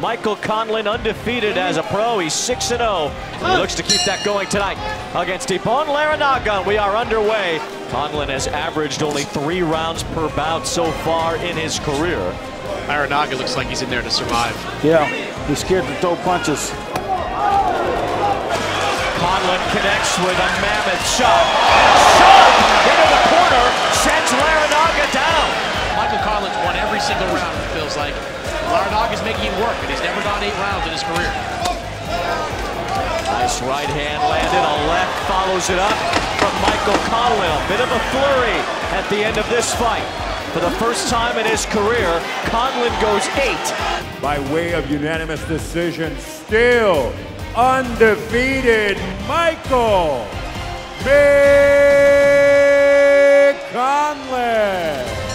Michael Conlan undefeated as a pro. He's 6 0. He looks to keep that going tonight against Ibon Larrinaga. We are underway. Conlan has averaged only three rounds per bout so far in his career. Larrinaga looks like he's in there to survive. Yeah, he's scared to throw punches. Conlan connects with a mammoth shot. And Shot into the corner sends Larrinaga down. Michael Conlan won every single round, it feels like. Larrinaga's making it work, and he's never gone eight rounds in his career. Nice right hand landed. A left follows it up from Michael Conlan. A bit of a flurry at the end of this fight. For the first time in his career, Conlan goes eight. By way of unanimous decision, still undefeated Michael Big Conlan.